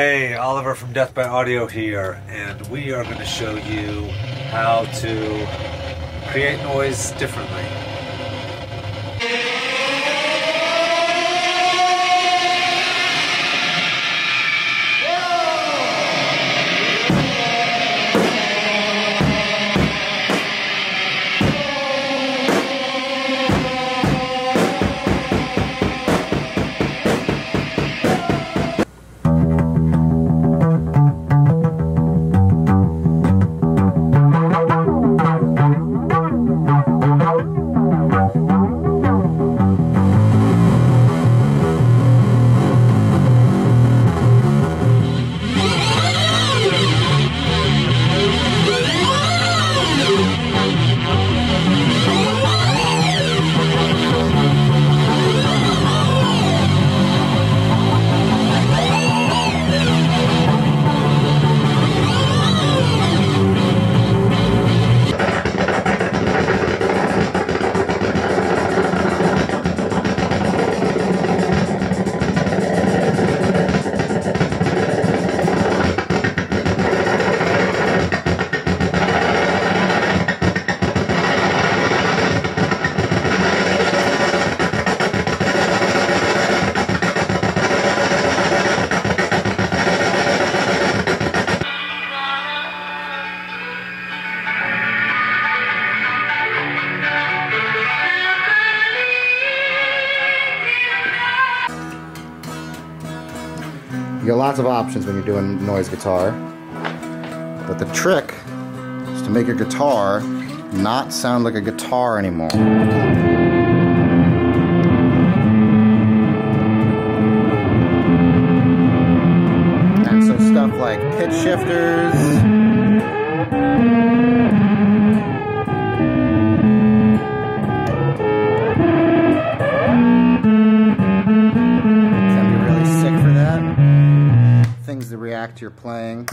Hey, Oliver from Death by Audio here, and we are going to show you how to create noise differently. Got lots of options when you're doing noise guitar. But the trick is to make your guitar not sound like a guitar anymore. And so stuff like pitch shifters, React to your playing,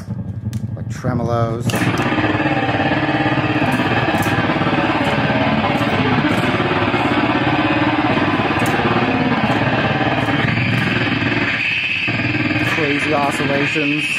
like tremolos. Crazy oscillations.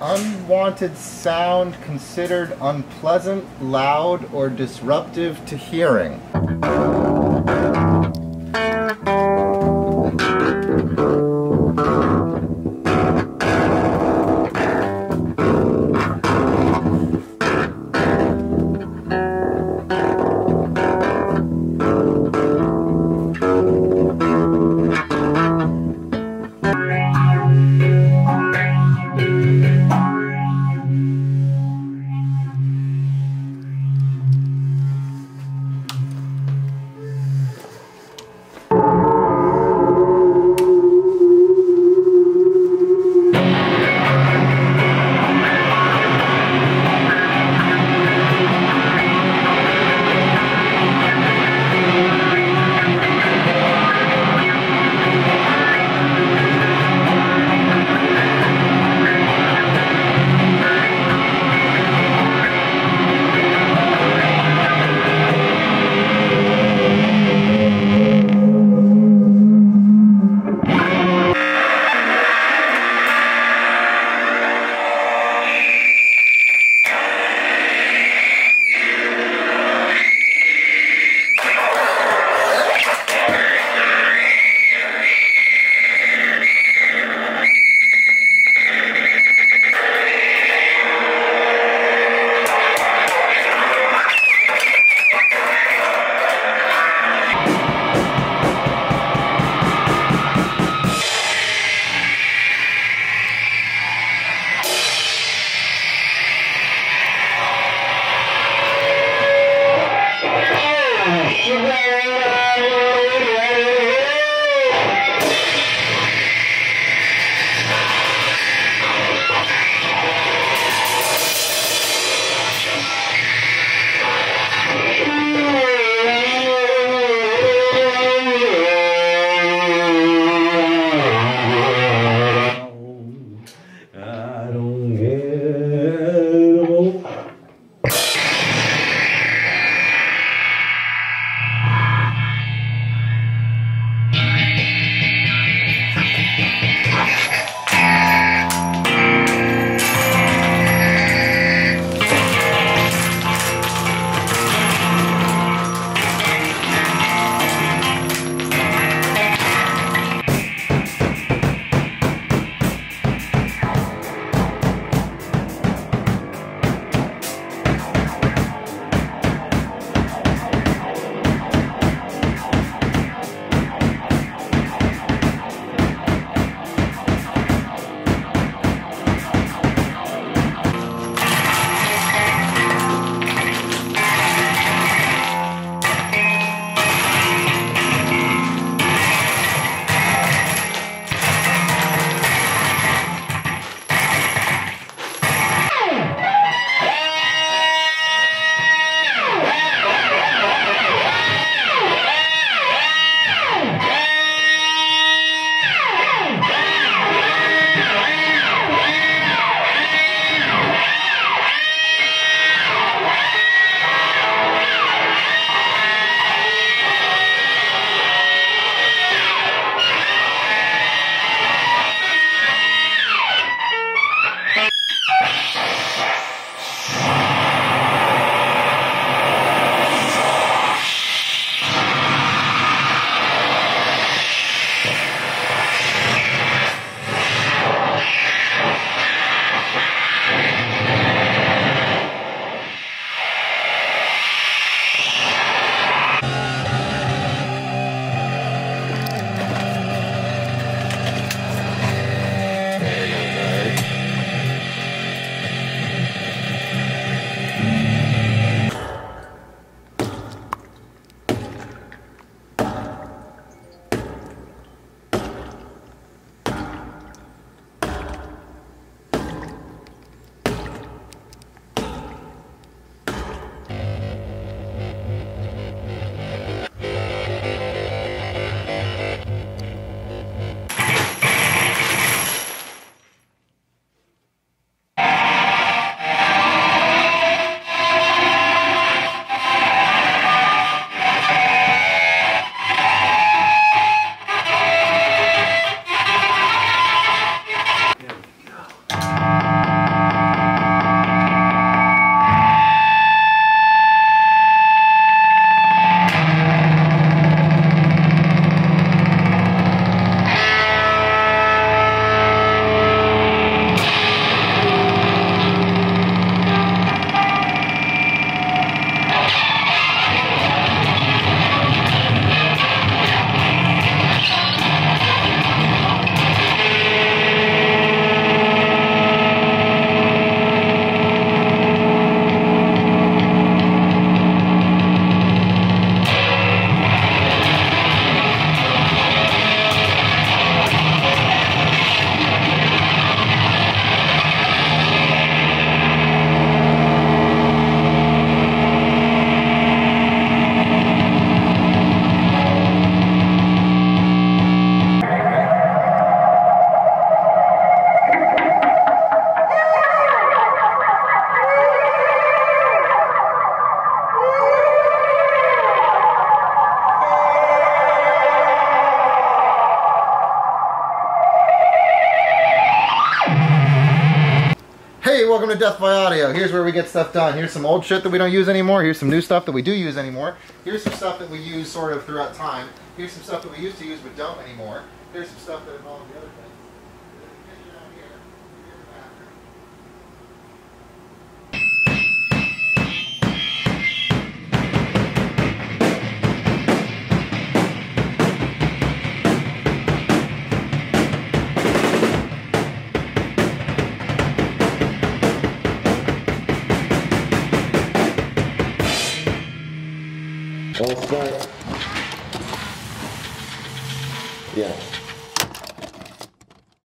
Unwanted sound considered unpleasant, loud, or disruptive to hearing. To Death by Audio. Here's where we get stuff done. Here's some old shit that we don't use anymore. Here's some new stuff that we do use anymore. Here's some stuff that we use sort of throughout time. Here's some stuff that we used to use but don't anymore. Here's some stuff that involves the other things.